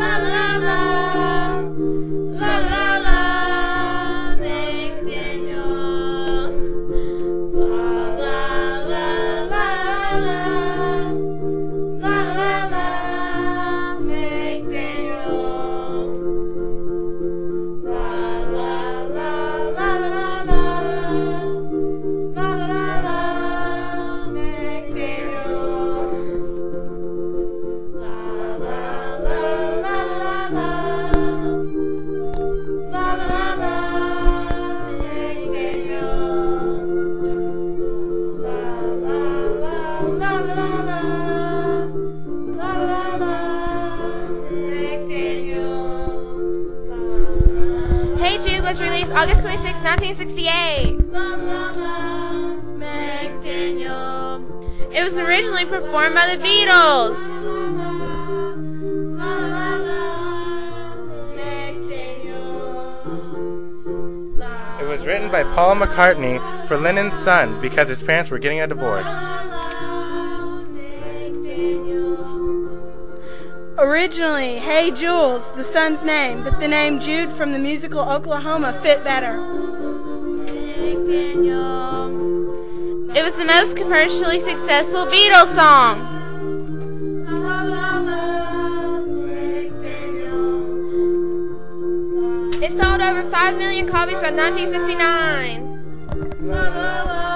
la was released August 26, 1968. La la la, McDaniel. It was originally performed by the Beatles. It was written by Paul McCartney for Lennon's son because his parents were getting a divorce. Originally, Hey Jules, the son's name, but the name Jude from the musical Oklahoma fit better. It was the most commercially successful Beatles song. It sold over 5 million copies by 1969.